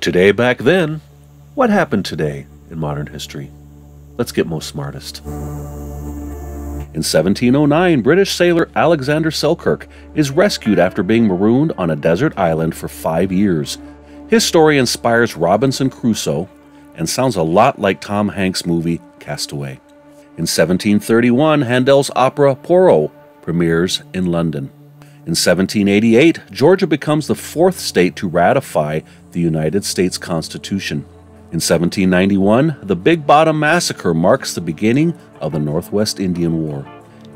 Today back then, what happened today in modern history? Let's get most smartest. In 1709, British sailor Alexander Selkirk is rescued after being marooned on a desert island for five years. His story inspires Robinson Crusoe and sounds a lot like Tom Hanks' movie Castaway. In 1731, Handel's opera Pierrot premieres in London. In 1788, Georgia becomes the fourth state to ratify the United States Constitution. In 1791, the Big Bottom Massacre marks the beginning of the Northwest Indian War.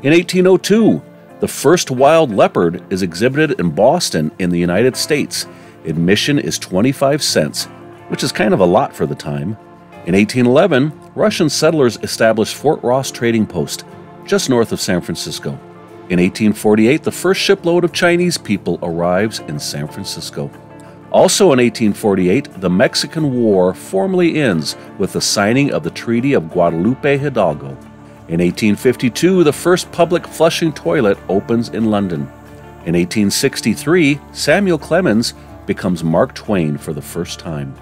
In 1802, the first wild leopard is exhibited in Boston in the United States. Admission is 25 cents, which is kind of a lot for the time. In 1811, Russian settlers established Fort Ross Trading Post, just north of San Francisco. In 1848, the first shipload of Chinese people arrives in San Francisco. Also in 1848, the Mexican War formally ends with the signing of the Treaty of Guadalupe Hidalgo. In 1852, the first public flushing toilet opens in London. In 1863, Samuel Clemens becomes Mark Twain for the first time.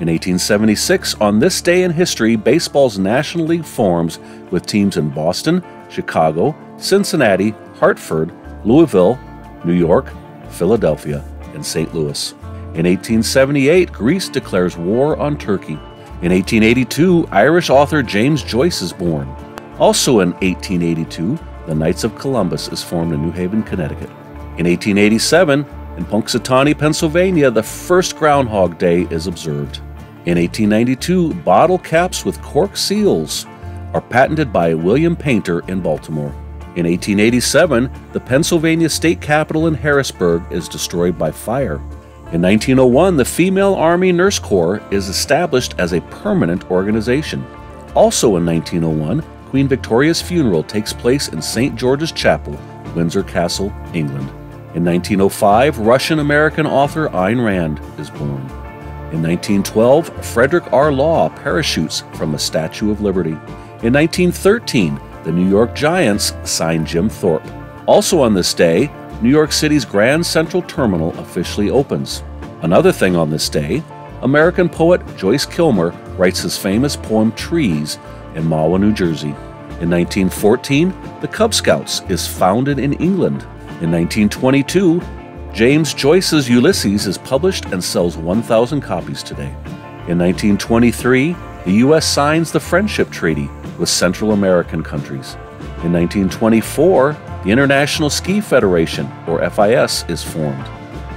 In 1876, on this day in history, baseball's National League forms with teams in Boston, Chicago, Cincinnati, Hartford, Louisville, New York, Philadelphia, and St. Louis. In 1878, Greece declares war on Turkey. In 1882, Irish author James Joyce is born. Also in 1882, the Knights of Columbus is formed in New Haven, Connecticut. In 1887, in Punxsutawney, Pennsylvania, the first Groundhog Day is observed. In 1892, bottle caps with cork seals are patented by William Painter in Baltimore. In 1887, the Pennsylvania state capitol in Harrisburg is destroyed by fire. In 1901, the Female Army Nurse Corps is established as a permanent organization. Also in 1901, Queen Victoria's funeral takes place in St. George's Chapel, Windsor Castle, England. In 1905, Russian American author Ayn Rand is born. In 1912, Frederick R. Law parachutes from the Statue of Liberty. In 1913, the New York Giants signed Jim Thorpe. Also on this day, New York City's Grand Central Terminal officially opens. Another thing on this day, American poet Joyce Kilmer writes his famous poem Trees in Mahwah, New Jersey. In 1914, the Cub Scouts is founded in England. In 1922, James Joyce's Ulysses is published and sells 1,000 copies today. In 1923, the U.S. signs the Friendship Treaty with Central American countries. In 1924, the International Ski Federation, or FIS, is formed.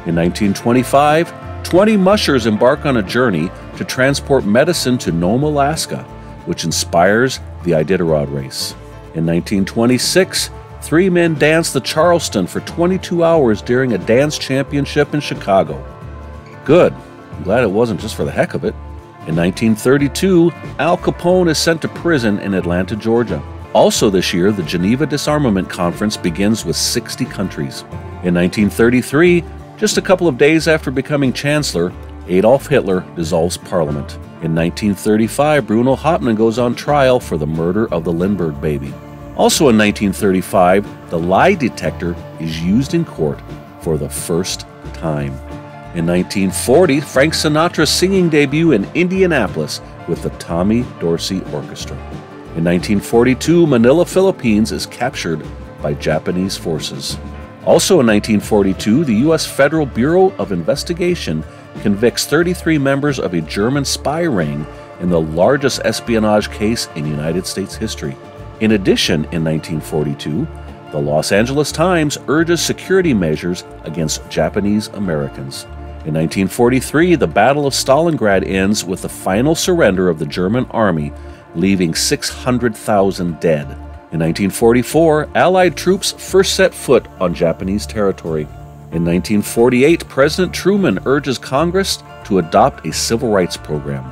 In 1925, 20 mushers embark on a journey to transport medicine to Nome, Alaska, which inspires the Iditarod race. In 1926, three men dance the Charleston for 22 hours during a dance championship in Chicago. Good. I'm glad it wasn't just for the heck of it. In 1932, Al Capone is sent to prison in Atlanta, Georgia. Also, this year, the Geneva Disarmament Conference begins with 60 countries. In 1933, just a couple of days after becoming Chancellor, Adolf Hitler dissolves Parliament. In 1935, Bruno Hauptmann goes on trial for the murder of the Lindbergh baby. Also in 1935, the lie detector is used in court for the first time. In 1940, Frank Sinatra's singing debut in Indianapolis with the Tommy Dorsey Orchestra. In 1942, Manila, Philippines is captured by Japanese forces. Also in 1942, the U.S. Federal Bureau of Investigation convicts 33 members of a German spy ring in the largest espionage case in United States history. In addition, in 1942, the Los Angeles Times urges security measures against Japanese Americans. In 1943, the Battle of Stalingrad ends with the final surrender of the German army leaving 600,000 dead. In 1944, Allied troops first set foot on Japanese territory. In 1948, President Truman urges Congress to adopt a civil rights program.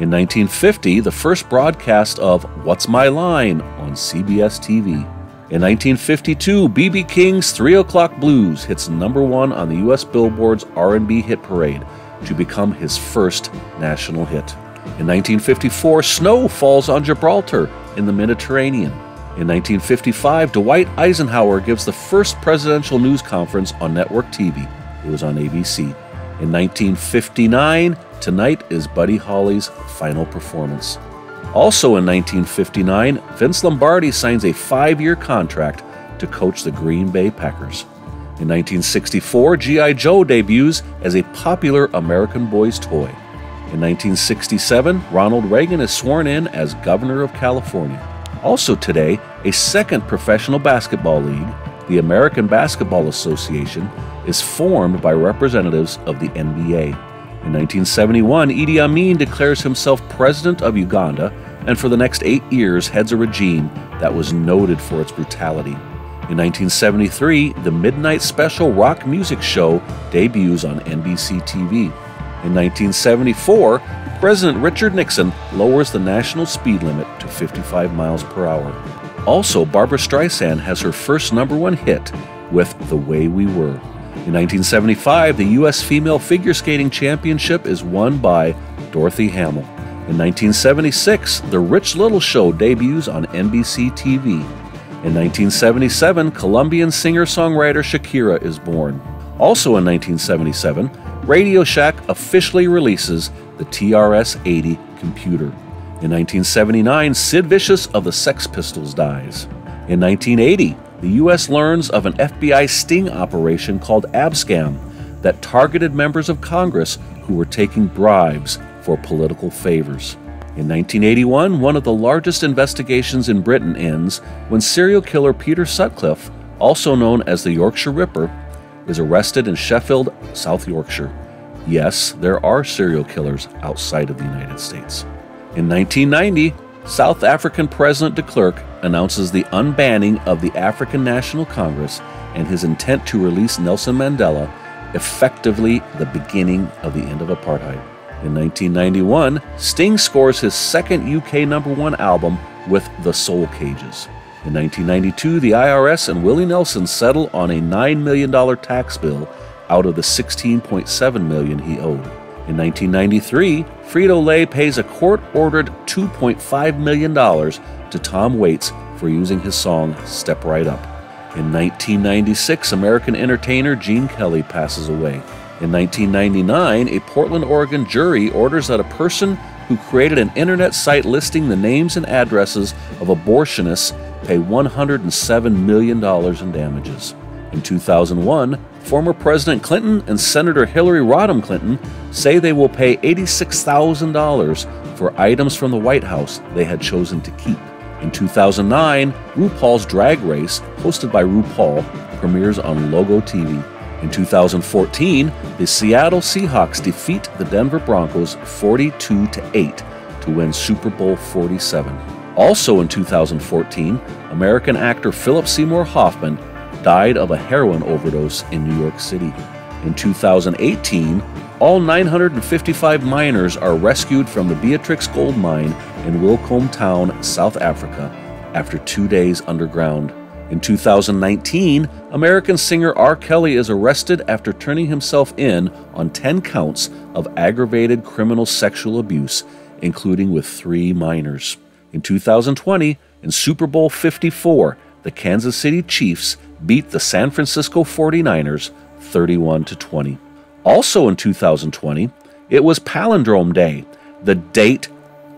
In 1950, the first broadcast of What's My Line on CBS TV. In 1952, B.B. King's 3 O'Clock Blues hits number one on the U.S. Billboard's R&B hit parade to become his first national hit. In 1954, snow falls on Gibraltar in the Mediterranean. In 1955, Dwight Eisenhower gives the first presidential news conference on network TV. It was on ABC. In 1959, Tonight is Buddy Holly's final performance. Also in 1959, Vince Lombardi signs a five year contract to coach the Green Bay Packers. In 1964, G.I. Joe debuts as a popular American boy's toy. In 1967, Ronald Reagan is sworn in as Governor of California. Also today, a second professional basketball league, the American Basketball Association, is formed by representatives of the NBA. In 1971, Idi Amin declares himself president of Uganda and for the next eight years heads a regime that was noted for its brutality. In 1973, the Midnight Special rock music show debuts on NBC TV. In 1974, President Richard Nixon lowers the national speed limit to 55 miles per hour. Also, Barbra Streisand has her first number one hit with The Way We Were. In 1975, the U.S. Female Figure Skating Championship is won by Dorothy Hamill. In 1976, The Rich Little Show debuts on NBC TV. In 1977, Colombian singer songwriter Shakira is born. Also in 1977, Radio Shack officially releases the TRS 80 computer. In 1979, Sid Vicious of the Sex Pistols dies. In 1980, the U.S. learns of an FBI sting operation called Abscam that targeted members of Congress who were taking bribes for political favors. In 1981, one of the largest investigations in Britain ends when serial killer Peter Sutcliffe, also known as the Yorkshire Ripper, is arrested in Sheffield, South Yorkshire. Yes, there are serial killers outside of the United States. In 1990, South African President de Klerk announces the unbanning of the African National Congress and his intent to release Nelson Mandela, effectively the beginning of the end of apartheid. In 1991, Sting scores his second UK number one album with The Soul Cages. In 1992, the IRS and Willie Nelson settle on a $9 million tax bill out of the 16.7 million he owed. In 1993, Frito-Lay pays a court-ordered $2.5 million to Tom Waits for using his song Step Right Up. In 1996, American entertainer Gene Kelly passes away. In 1999, a Portland, Oregon jury orders that a person who created an internet site listing the names and addresses of abortionists pay $107 million in damages. In 2001, former President Clinton and Senator Hillary Rodham Clinton say they will pay $86,000 for items from the White House they had chosen to keep. In 2009, RuPaul's Drag Race, hosted by RuPaul, premieres on Logo TV. In 2014, the Seattle Seahawks defeat the Denver Broncos 42 to 8 to win Super Bowl 47. Also in 2014, American actor Philip Seymour Hoffman died of a heroin overdose in New York City. In 2018, all 955 miners are rescued from the Beatrix Gold Mine in Welkom Town, South Africa, after two days underground. In 2019, American singer R. Kelly is arrested after turning himself in on 10 counts of aggravated criminal sexual abuse, including with three minors. In 2020, in Super Bowl 54, the Kansas City Chiefs beat the San Francisco 49ers 31 to 20. Also in 2020, it was Palindrome Day. The date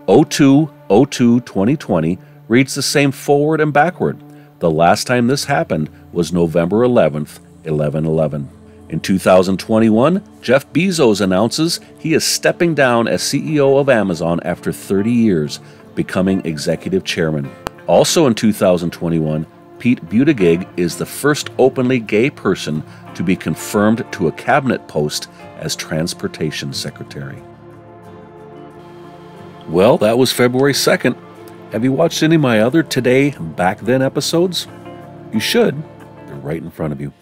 02 02 2020 reads the same forward and backward. The last time this happened was November 11th, 1111. In 2021, Jeff Bezos announces he is stepping down as CEO of Amazon after 30 years, becoming executive chairman. Also in 2021, Pete Buttigieg is the first openly gay person to be confirmed to a cabinet post as transportation secretary. Well, that was February 2nd. Have you watched any of my other Today Back Then episodes? You should. They're right in front of you.